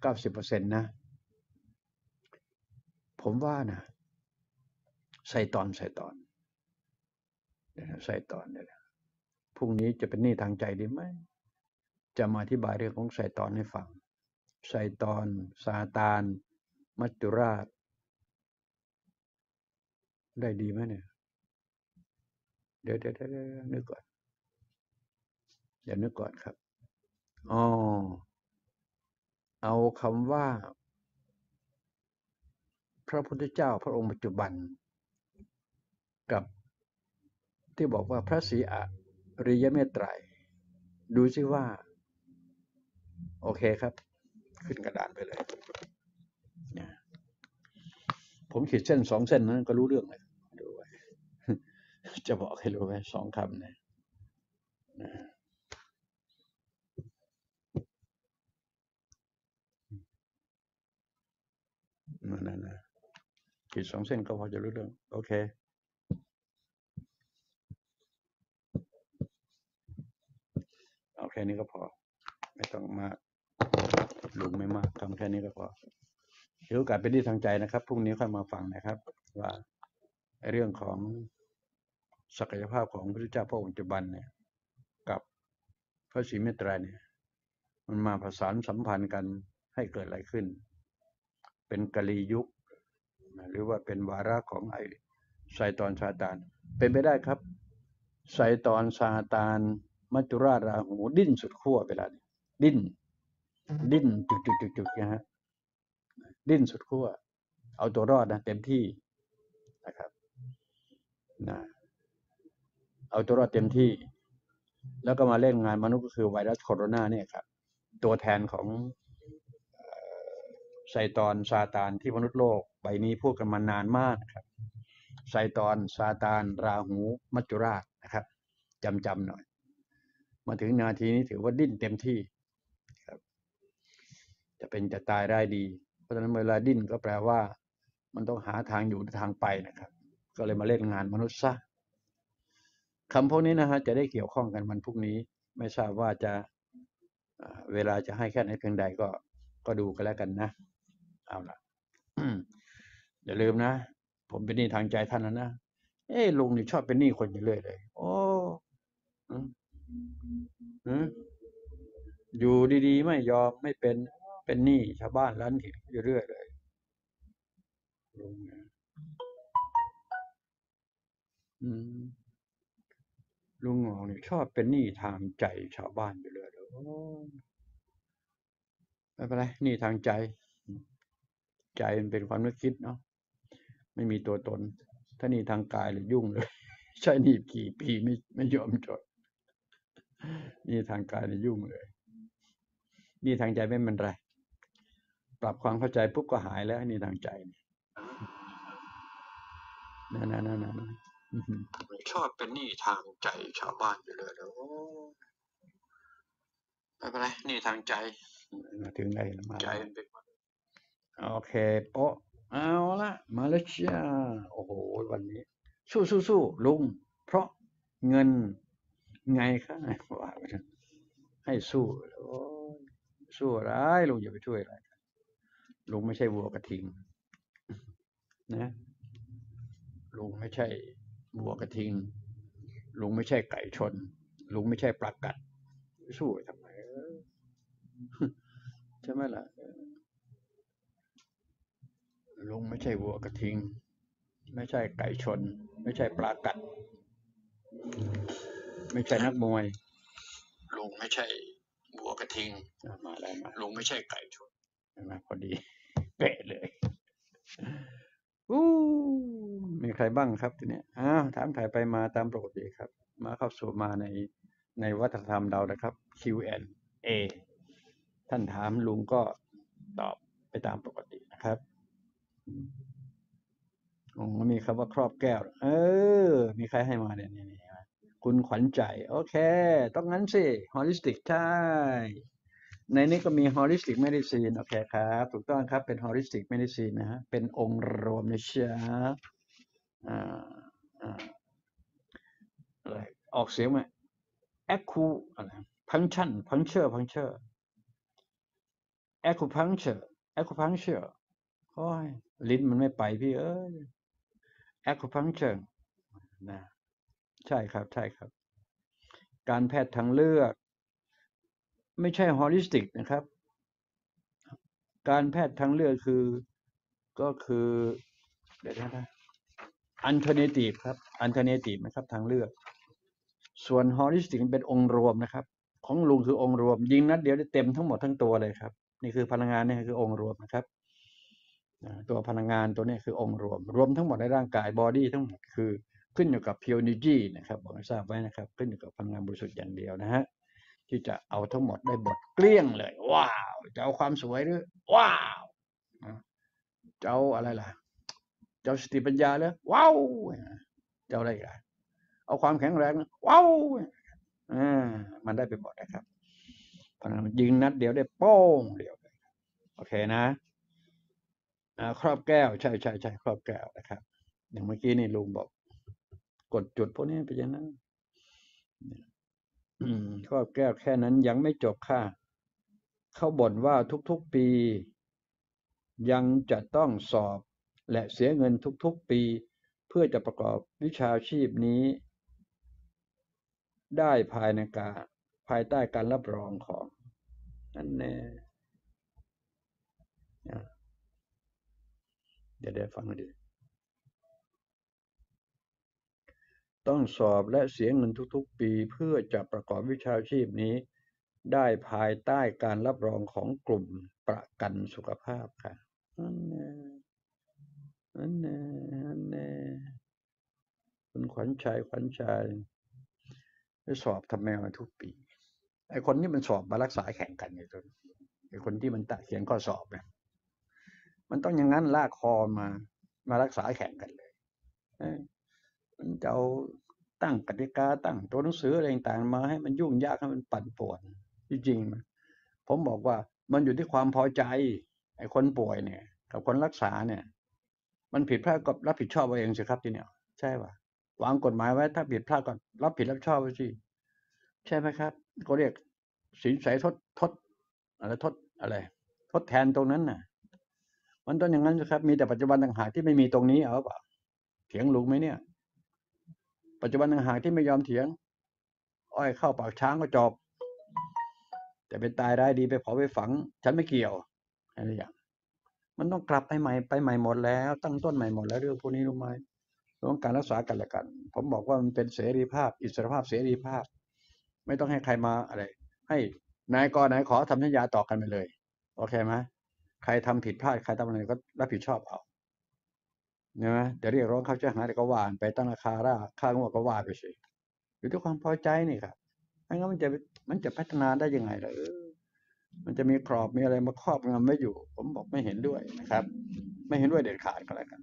เก้าสิบเปอร์เซ็นต์นะ ผมว่านะใส่ตอนใส่ตอนเดี๋ยวนะใส่ตอนเดี๋ยวนะพรุ่งนี้จะเป็นหนี้ทางใจดีไหม จะมาอธิบายเรื่องของใส่ตอนให้ฟัง ใส่ตอนซาตาน มัจจุราช ได้ดีไหมเนี่ย เดี๋ยวเดี๋ยวเดี๋ยวเดี๋ยวนึกก่อนเดี๋ยวนึกก่อนครับ อ๋อ เอาคำว่า พระพุทธเจ้าพระองค์ปัจจุบัน กับที่บอกว่าพระศรีอริยเมตไตร ดูซิว่า โอเคครับ ขึ้นกระดานไปเลย ผมขีดเส้นสองเส้นนั้นก็รู้เรื่องเลยดูไว้จะบอกให้รู้ไว้สองคำเนี่ย นั่นนะขีดสองเส้นก็พอจะรู้เรื่อง โอเคเอาแค่นี้ก็พอ ไม่ต้องมากลุงไม่มากทำแค่นี้ก็พอถือโอกาสเป็นที่ทางใจนะครับพรุ่งนี้ค่อยมาฟังนะครับ ว่าเรื่องของศักยภาพของพระพุทธเจ้าพระองค์ปัจจุบันเนี่ย กับพระศรีเมตไตรเนี่ย มันมาผสานสัมพันธ์กันให้เกิดอะไรขึ้น เป็นกะลียุค หรือว่าเป็นวาระของไอ้ไซตอนซาตาน เป็นไปได้ครับไซตอนซาตานมัจจุราชราหูดิ้นสุดขั้วเวลานี้ดิ้น ดิ้นจุดๆๆๆนะฮะดิ้นสุดขั้วเอาตัวรอดนะเต็มที่นะครับนะเอาตัวรอดเต็มที่ แล้วก็มาเล่นงานมนุษย์ก็คือไวรัสโคโรนาเนี่ยครับ ตัวแทนของ ไซตอนซาตานที่มนุษย์โลกใบนี้พูดกันมานานมากนะครับไซตอนซาตาน ราหูมัจจุราชนะครับจำจำหน่อย มาถึงนาทีนี้ถือว่าดิ้นเต็มที่ครับจะเป็นจะตายได้ดี เพราะฉะนั้นเวลาดิ้นก็แปลว่า มันต้องหาทางอยู่ทางไปนะครับ ก็เลยมาเล่นงานมนุษย์ซะคำพวกนี้นะฮะจะได้เกี่ยวข้องกันวันพรุ่งนี้ ไม่ทราบว่าจะเวลาจะให้แค่ไหนเพียงใดก็ก็ดูกันแล้วกันนะ เอาละอย่าลืมนะ ผมเป็นหนี้ทางใจท่านนะนะเอ้ลุงนี่ชอบเป็นหนี้คนอยู่เรื่อยเลยโอ้อืมอืมอยู่ดีๆ ไม่ยอมไม่เป็นเป็นหนี้ชาวบ้านร้านถิ่นอยู่เรื่อยเลยลุงนะลุงหงอกนี่ชอบเป็นหนี้ทางใจชาวบ้านอยู่เรื่อยเลยโอ้ไม่เป็นไรหนี้ทางใจ ใจมันเป็นความนึกคิดเนาะไม่มีตัวตน ถ้าหนี่ทางกายเลยยุ่งเลย ใช่หนี่กี่ปีไม่ไม่ยอมจดหนี่ทางกายเลยยุ่งเลยหนี่ทางใจไม่เป็นไร ปรับความเข้าใจปุ๊บก็หายแล้วหนี่ทางใจนั่นนั่นนั่นนั่นชอบเป็นหนี้ทางใจชาวบ้านอยู่เลยแล้วไม่เป็นไรหนี่ทางใจมาถึงได้แล้วมาใจมันเป็น โอเคโปะเอาละมาแล้วจ้าโอ้โหวันนี้ สู้สู้สู้ลุง เพราะเงินไงคะว่าไปเถอะให้สู้โอ้ยสู้อะไรลุงอย่าไปช่วยอะไรลุงไม่ใช่วัวกระทิง นะลุงไม่ใช่วัวกระทิง ลุงไม่ใช่ไก่ชน ลุงไม่ใช่ปลากัด สู้ทำไมใช่ไหมล่ะ ลุงไม่ใช่วัวกระทิง ไม่ใช่ไก่ชน ไม่ใช่ปลากัด ไม่ใช่นักมวย ลุงไม่ใช่วัวกระทิงอะมาได้มาลุงไม่ใช่ไก่ชนเห็นไหมพอดีเป๊ะเลยอู้มีใครบ้างครับทีเนี้ยอ้าวถามถ่ายไปมาตามปกติครับ มาเข้าสู่มาในในวัฒนธรรมเรานะครับ Q&A ท่านถามลุงก็ตอบไปตามปกตินะครับ อ๋อมีคำว่าครอบแก้ว เออ มีใครให้มาเนี่ยนี่นี่คุณขวัญใจ โอเค ต้องงั้นสิ holistic ใช่ ในนี้ก็มี holistic medicine โอเคครับ ถูกต้องครับ เป็น holistic medicine นะฮะ เป็นองค์รวมนะจ๊ะอ่าอ่าอะไรออกเสียงไหม acu อะไร function puncture puncture acupuncture acupuncture โอ้ยลิ้นมันไม่ไปพี่เอ้ย acupuncture นะใช่ครับ ใช่ครับ การแพทย์ทางเลือก ไม่ใช่ holistic นะครับ การแพทย์ทางเลือกคือก็คือ เดี๋ยวนะ alternative ครับ alternative นะครับ ทางเลือก ส่วน holistic เป็นองค์รวมนะครับ ของลุงคือองค์รวม ยิงนัดเดียวได้เต็มทั้งหมดทั้งตัวเลยครับ นี่คือพลังงานนี่คือองค์รวมนะครับ ตัวพลังงานตัวนี้คือองค์รวม รวมทั้งหมดในร่างกายบอดี้ทั้งหมดคือขึ้นอยู่กับ pure energy นะครับบอกให้ทราบไว้นะครับ ขึ้นอยู่กับพลังงานบริสุทธิ์อย่างเดียวนะฮะที่จะเอาทั้งหมดได้บทเกลี้ยงเลย ว้าว จะเอาความสวยหรือ ว้าวจะเอาอะไรล่ะจะเอาสติปัญญาเลยว้าวจะเอาอะไรล่ะเอาความแข็งแรงว้าวอ่ามันได้ไปหมดนะครับพลังงานยิงนัดเดียวได้โป้งเดียวโอเคนะ ครอบแก้ว ใช่ใช่ใช่ครอบแก้วนะครับ อย่างเมื่อกี้นี่ลุงบอก กดจุดพวกนี้ไปอย่างนั้นครอบแก้วแค่นั้นยังไม่จบค่ะ เขาบ่นว่าทุกๆปี ยังจะต้องสอบและเสียเงินทุกๆปี เพื่อจะประกอบวิชาชีพนี้ ได้ภายในการภายใต้การรับรองของนั่นแน่อะ เดี๋ยวเดี๋ยวฟังดูดิต้องสอบและเสียเงินทุกๆ ปีเพื่อจะประกอบวิชาชีพนี้ ได้ภายใต้การรับรองของกลุ่มประกันสุขภาพค่ะนั่นแน่นั่นแน่นั่นแน่คุณขวัญชัยขวัญชัยสอบทำไมมาทุกปีไอ้คนที่มันสอบมารักษาแข่งกันไงตัวไอ้คนที่มันตะเขียนข้อสอบเนี่ย มันต้องอย่างนั้นลากคอมา มารักษาแข่งกันเลยเอ้ยมันจะเอาตั้งกติกาตั้งตัวหนังสืออะไรต่างๆมาให้มันยุ่งยากให้มันปั่นป่วน จริงๆผมบอกว่ามันอยู่ที่ความพอใจไอ้คนป่วยเนี่ย กับคนรักษาเนี่ย มันผิดพลาดก็รับผิดชอบเอาเองสิครับทีเนี้ยใช่ป่ะวางกฎหมายไว้ถ้าผิดพลาดก็รับผิดรับชอบไปสิใช่ไหมครับเขาเรียกสินใสทดทดอะไรทดอะไร ทดแทนตรงนั้นน่ะ มันต้องอย่างนั้นสิครับ มีแต่ปัจจุบันต่างหากที่ไม่มีตรงนี้เอาเปล่าเถียงลุงไหมเนี่ย ปัจจุบันต่างหากที่ไม่ยอมเถียง อ้อยเข้าปากช้างก็จบแต่เป็นตายได้ดีไปเผาไปฝัง ฉันไม่เกี่ยวอะไรอย่างมันต้องกลับไปใหม่ไปใหม่หมดแล้ว ตั้งต้นใหม่หมดแล้วเรื่องพวกนี้รู้ไหมเรื่องการรักษากันและกัน ผมบอกว่ามันเป็นเสรีภาพ อิสรภาพเสรีภาพ ไม่ต้องให้ใครมาอะไร ให้นายกนายขอทำสัญญาต่อกันไปเลย โอเคไหม ใครทำผิดพลาดใครทำอะไรก็รับผิดชอบเอาเนะเดี๋ยวเรียกร้องเขาจะหายแต่ก็ว่าไปตั้งราคาราค่างวดก็ว่าไปสิอยู่ที่ความพอใจนี่ครับไม่งั้นมันจะมันจะพัฒนาได้ยังไงล่ะเอมันจะมีกรอบมีอะไรมาครอบงำไม่อยู่ ผมบอกไม่เห็นด้วยนะครับ ไม่เห็นด้วยเด็ดขาดก็แล้วกัน